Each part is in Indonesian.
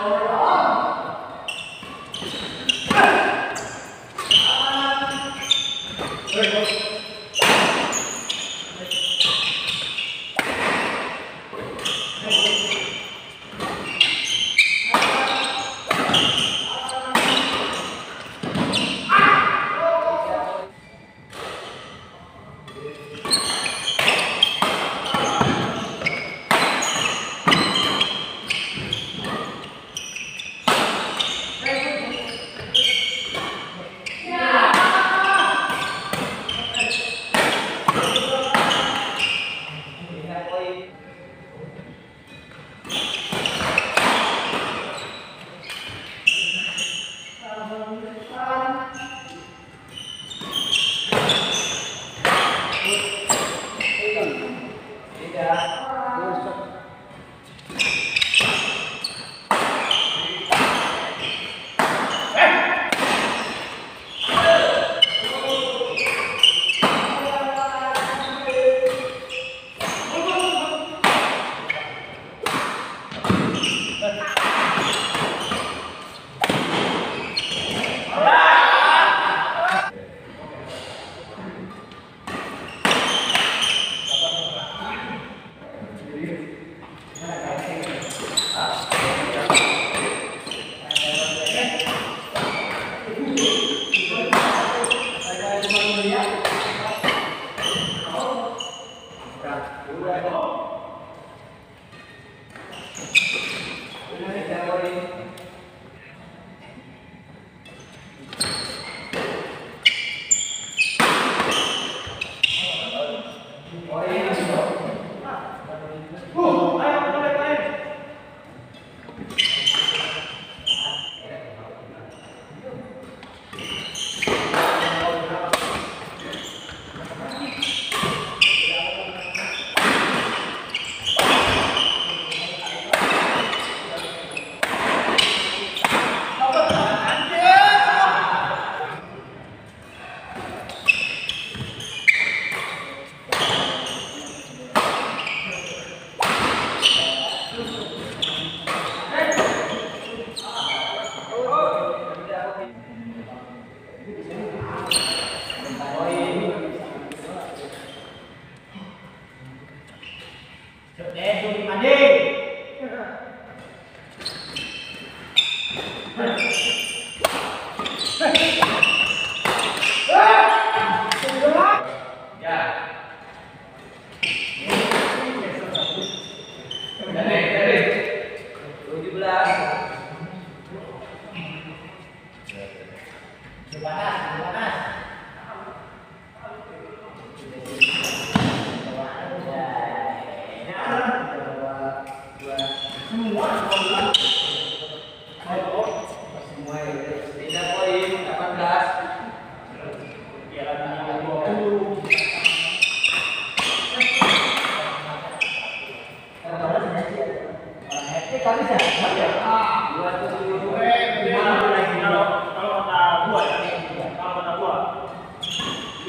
power Yeah.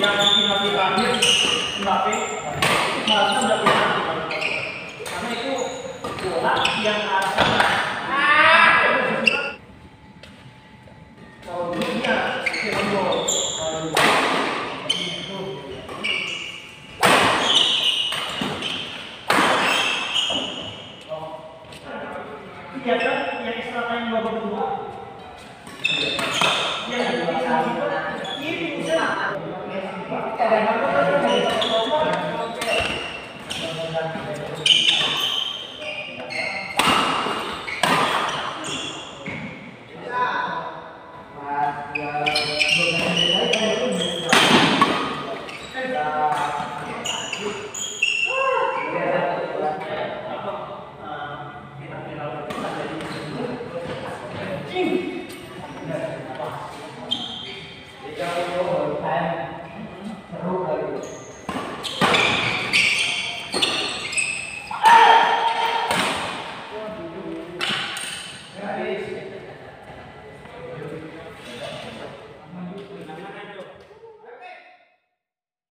Yang final terakhir Mbappe itu harusnya udah penalti karena itu bola yang sana. Kalau dunia itu gol. Kalau itu Iya kan, yang. Yeah.